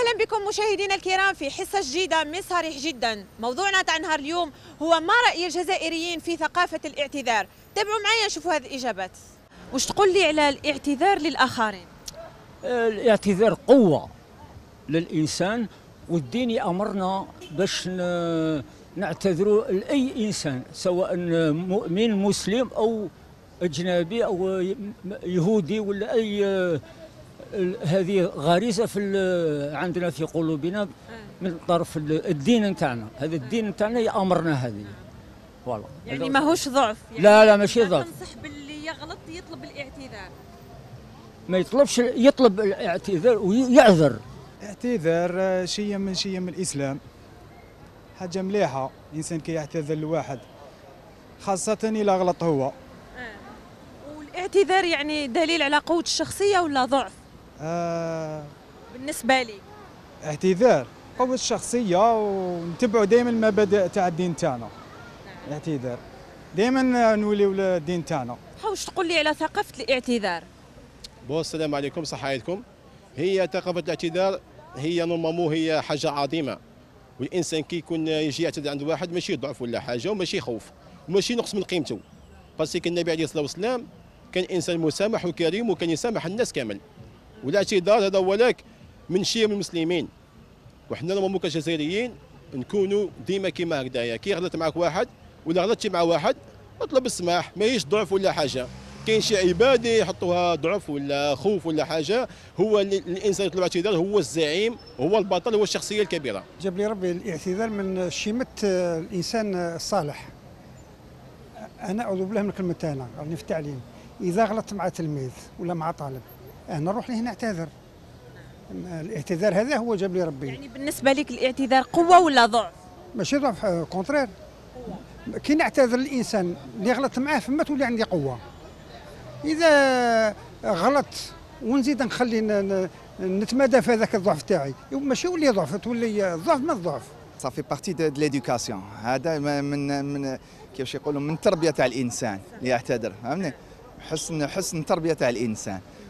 أهلا بكم مشاهدينا الكرام في حصة جديدة من صريح جدا. موضوعنا تاع نهار اليوم هو ما رأي الجزائريين في ثقافة الاعتذار. تابعوا معايا نشوفوا هذه الإجابات. واش تقول لي على الاعتذار للآخرين؟ الاعتذار قوة للإنسان والدين يأمرنا باش نعتذروا لأي إنسان سواء مؤمن مسلم أو أجنبي أو يهودي ولا ال- هذه غريزة في ال- عندنا في قلوبنا من طرف ال- الدين نتاعنا. هذا الدين نتاعنا يأمرنا هذه. فوالا. يعني ماهوش ضعف يعني لا لا ماشي ضعف. تنصح باللي يغلط يطلب الاعتذار. ما يطلبش يطلب الاعتذار ويعذر. اعتذار آه، شيء من شيء من الإسلام. حاجة مليحة الانسان كي يعتذر لواحد خاصة اذا غلط هو. والاعتذار يعني دليل على قوة الشخصية ولا ضعف؟ آه بالنسبة لي. اعتذار قوة الشخصية ونتبعوا دائما المبادئ تاع الدين تاعنا. اعتذار. دائما نوليو للدين تاعنا. واش تقول لي على ثقافة الاعتذار؟ بو السلام عليكم صحايتكم هي ثقافة الاعتذار هي normalement هي حاجة عظيمة. والإنسان كي يكون يجي يعتذر عند واحد ماشي ضعف ولا حاجة وماشي خوف وماشي نقص من قيمته. parce que النبي عليه الصلاة والسلام كان إنسان مسامح وكريم وكان يسامح الناس كامل. والاعتذار هذا هو لك من شيم المسلمين. وحنا normalement كجزائريين نكونوا ديما كيما هكذايا. كي غلط معك واحد ولا غلطتي مع واحد اطلب السماح. ماهيش ضعف ولا حاجة. كاين شي عباد يحطوها ضعف ولا خوف ولا حاجة هو الإنسان يطلب اعتذار هو الزعيم هو البطل هو الشخصية الكبيرة. جاب لي ربي الاعتذار من شيمة الإنسان آه، الصالح. أنا أعوذ بالله من كلمة أنا راني في التعليم. إذا غلطت مع تلميذ ولا مع طالب أنا نروح له نعتذر الاعتذار هذا هو جاب لي ربي. يعني بالنسبة لك الاعتذار قوة ولا ضعف؟ ماشي ضعف آه، contraire كي نعتذر الإنسان اللي غلطت معاه فما تولي عندي قوة. إذا غلط ونزيد نخلي نتمادى في هذاك الضعف تاعي. ماشي يولي ضعف تولي ضعف من الضعف partie de, de l'éducation. هذا من من كيفاش يقولوا؟ من التربيه تاع الإنسان اللي يعتذر فهمني؟ حسن حسن التربيه تاع الإنسان.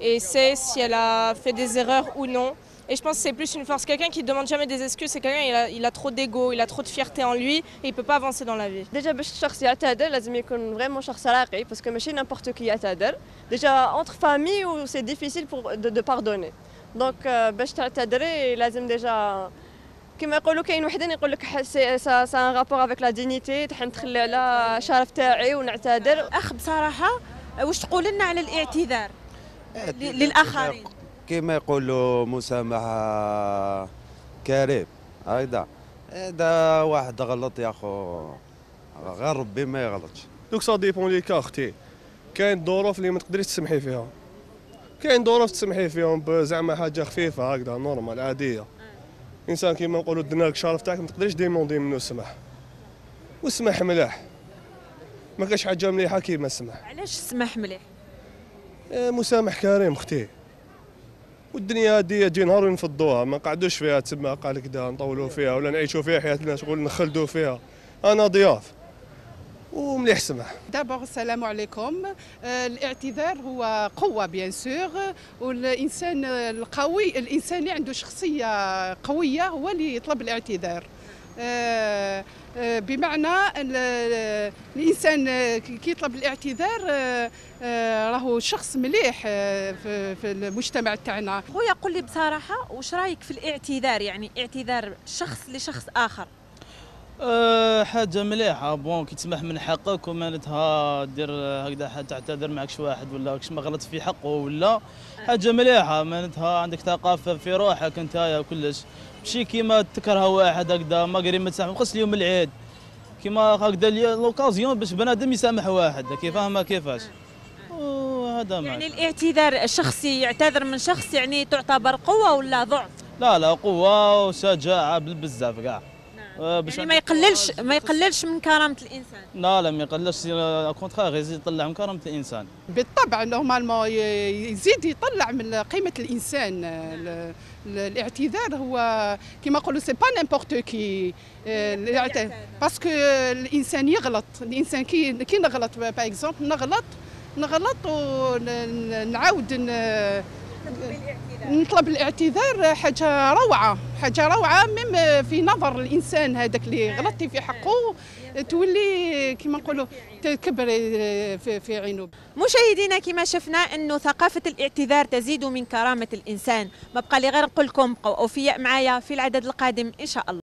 et sait si elle a fait des erreurs ou non. Et je pense que c'est plus une force. Quelqu'un qui ne demande jamais des excuses, c'est quelqu'un il a, il a trop d'ego, il a trop de fierté en lui et il peut pas avancer dans la vie. ديجا باش الشخص يعتذر لازم يكون فريمون شخص راقي باسكو ماشي نيمبورت كي يعتذر ديجا اونتر فامي و سي ديفيسيل بور دو باردوني دونك باش تعتذري لازم ديجا كما يقولوا كاين وحدين يقول لك ح- سي سا سا ان رابور افيك لا دينيتي تحن نتخلي على الشرف تاعي ونعتذر اخ بصراحه واش تقول لنا على الاعتذار ل- للآخرين. كما يقولوا مسامحة كريم. هيدا. هذا واحد غلط يا خو غير ربي ما يغلطش. donc ça dépend les cas أختي كاين ظروف اللي ما تقدريش تسمحي فيها. كاين ظروف تسمحي فيهم ب- زعما حاجة خفيفة هكذا normal عادية. إنسان كيما نقولوا دناك الشرف تاعك ما تقدريش demander منه السمح والسمح ملاح ما كاش حاجة مليحة كيما السمح علاش السماح مليح؟ مسامح كريم أختي. والدنيا هادي تجي نهار ونفضوها ما نقعدوش فيها تسمى قال كدا نطولوا فيها ولا نعيشوا فيها حياتنا شغل نخلدوا فيها. أنا ضياف. ومليح سمح دابور السلام عليكم. آه، الاعتذار هو قوة بيان سور والإنسان القوي الإنسان اللي عنده شخصية قوية هو اللي يطلب الاعتذار. بمعنى ال- الإنسان آه، كي يطلب الاعتذار آه، آه، راهو شخص مليح آه، في في المجتمع تاعنا. خويا قل لي بصراحة واش رايك في الاعتذار؟ يعني اعتذار شخص لشخص آخر. أه حاجة مليحة. bon كي تسمح من حقك ومعناتها دير هكذا تعتذر معك شي واحد ولا كش ما غلط في حقه ولا. حاجة مليحة. معناتها عندك ثقافة في روحك أنت وكلش ماشي كيما تكره واحد هكذا ما قريب ما تسامح. خص اليوم العيد. كيما هكذا l'occasion باش بنادم يسامح واحد. كي فاهمة كيفاش؟ وهذا يعني يعني الاعتذار الشخصي يعتذر من شخص يعني تعتبر قوة ولا ضعف؟ لا لا قوة وشجاعة بزاف كاع. باش يعني ما يقللش ما يقللش من كرامة الإنسان. لا لا ما يقلش contraire يزيد يطلع من كرامة الإنسان. بالطبع normalement يزيد يطلع من قيمة الإنسان. ال- ال- الاعتذار هو كما نقولوا c'est pas n'importe qui parce que الإنسان يغلط. الإنسان كي كي نغلط par exemple نغلط نغلط ونعاود نطلب الاعتذار حاجة روعة حاجة روعة même في نظر الإنسان هذاك اللي غلطتي في حقه تولي كما نقولوا تكبر في في عينه. مشاهدينا كما شفنا إنه ثقافة الاعتذار تزيد من كرامة الإنسان. ما بقى لي غير نقول لكم بقوا اوفياء معايا في العدد القادم إن شاء الله.